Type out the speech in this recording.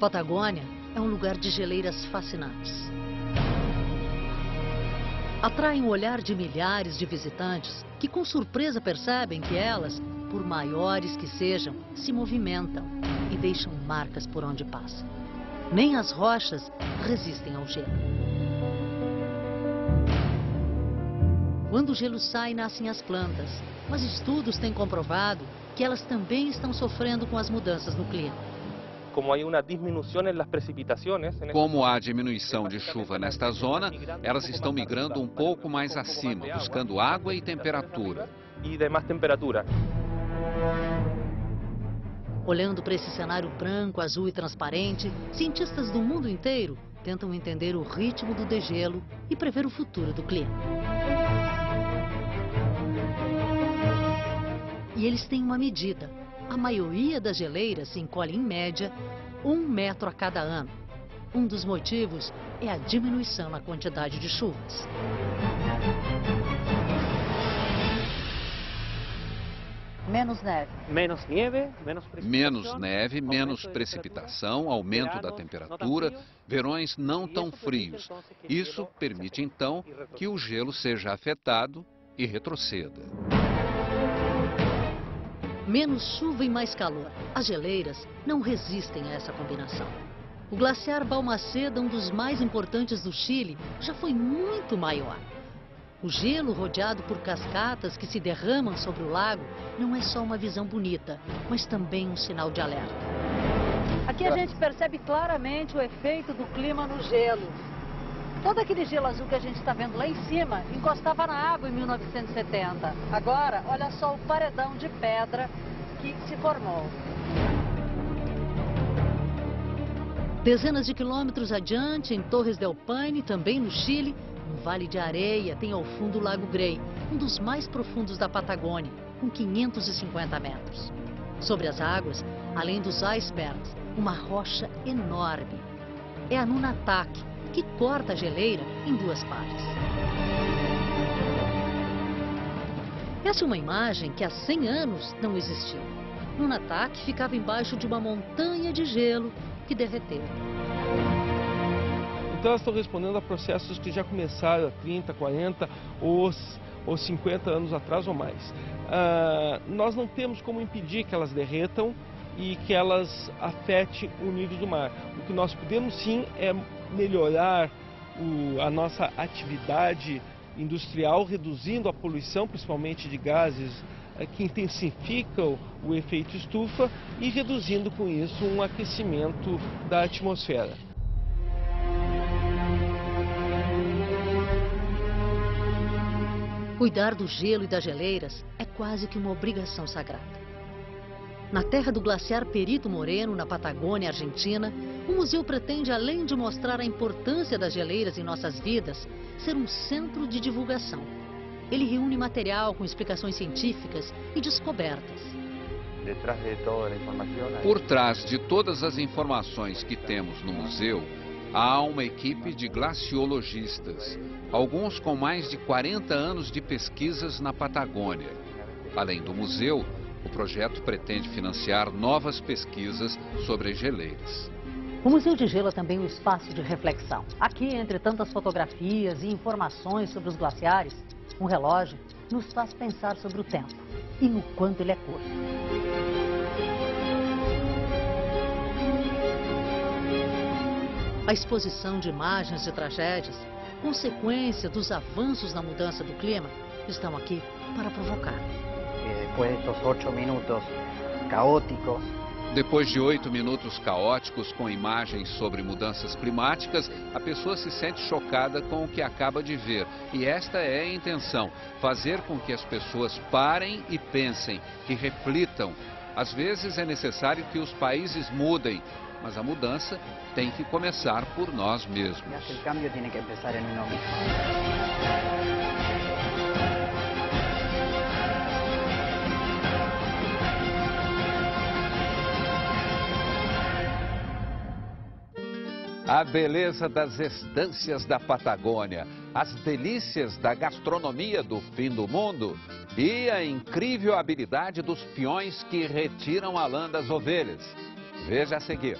Patagônia é um lugar de geleiras fascinantes. Atraem o olhar de milhares de visitantes que com surpresa percebem que elas, por maiores que sejam, se movimentam e deixam marcas por onde passam. Nem as rochas resistem ao gelo. Quando o gelo sai, nascem as plantas, mas estudos têm comprovado que elas também estão sofrendo com as mudanças no clima. Como há diminuição de chuva nesta zona, elas estão migrando um pouco mais acima, buscando água e temperatura. Olhando para esse cenário branco, azul e transparente, cientistas do mundo inteiro tentam entender o ritmo do degelo e prever o futuro do clima. E eles têm uma medida. A maioria das geleiras se encolhe em média um metro a cada ano. Um dos motivos é a diminuição na quantidade de chuvas. Menos neve. Menos neve, menos precipitação. Menos neve, menos precipitação, aumento da temperatura, verões não tão frios. Isso permite então que o gelo seja afetado e retroceda. Menos chuva e mais calor. As geleiras não resistem a essa combinação. O glaciar Balmaceda, um dos mais importantes do Chile, já foi muito maior. O gelo rodeado por cascatas que se derramam sobre o lago não é só uma visão bonita, mas também um sinal de alerta. Aqui a gente percebe claramente o efeito do clima no gelo. Todo aquele gelo azul que a gente está vendo lá em cima encostava na água em 1970. Agora, olha só o paredão de pedra que se formou. Dezenas de quilômetros adiante, em Torres del Paine, também no Chile, um vale de areia tem ao fundo o Lago Grey, um dos mais profundos da Patagônia, com 550 metros. Sobre as águas, além dos icebergs, uma rocha enorme. É a Nunatak, que corta a geleira em duas partes. Essa é uma imagem que há 100 anos não existiu. Nunatak ficava embaixo de uma montanha de gelo que derreteu. Então elas estão respondendo a processos que já começaram há 30, 40 ou, ou 50 anos atrás ou mais. Uh, nós não temos como impedir que elas derretam e que elas afetem o nível do mar. O que nós podemos sim é melhorar o, a nossa atividade industrial, reduzindo a poluição, principalmente de gases eh, que intensificam o efeito estufa e reduzindo com isso um aquecimento da atmosfera. Cuidar do gelo e das geleiras é quase que uma obrigação sagrada. Na terra do glaciar Perito Moreno, na Patagônia, Argentina, o museu pretende, além de mostrar a importância das geleiras em nossas vidas, ser um centro de divulgação. Ele reúne material com explicações científicas e descobertas. Por trás de todas as informações que temos no museu, há uma equipe de glaciologistas, alguns com mais de 40 anos de pesquisas na Patagônia. Além do museu, o projeto pretende financiar novas pesquisas sobre as geleiras. O Museu de Gelo é também um espaço de reflexão. Aqui, entre tantas fotografias e informações sobre os glaciares, um relógio nos faz pensar sobre o tempo e no quanto ele é curto. A exposição de imagens de tragédias, consequência dos avanços na mudança do clima, estão aqui para provocar depois destes oito minutos caóticos. Depois de oito minutos caóticos com imagens sobre mudanças climáticas, a pessoa se sente chocada com o que acaba de ver. E esta é a intenção: fazer com que as pessoas parem e pensem, que reflitam. Às vezes é necessário que os países mudem, mas a mudança tem que começar por nós mesmos. O cambio tem que começar em nós mesmos. A beleza das estâncias da Patagônia, as delícias da gastronomia do fim do mundo e a incrível habilidade dos peões que retiram a lã das ovelhas. Veja a seguir.